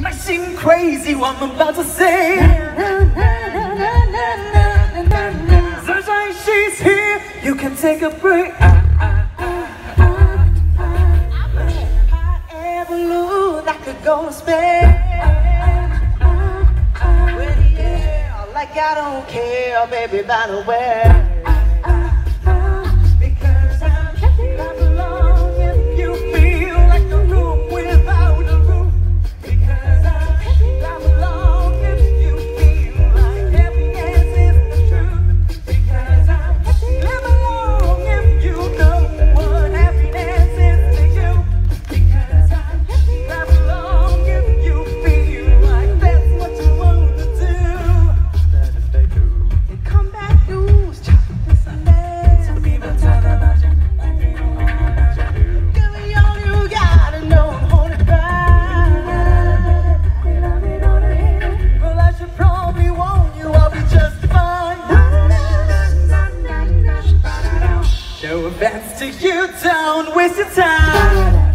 might seem crazy what I'm about to say. Sunshine, she's here. You can take a break. Hot balloon that could go to space. Well, yeah, like I don't care, baby, by the way. That's to you, don't waste your time.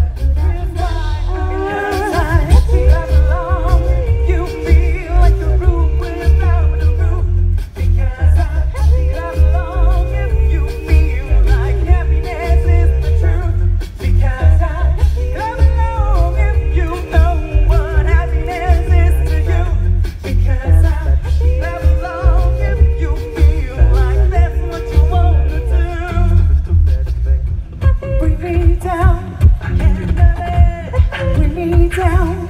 down.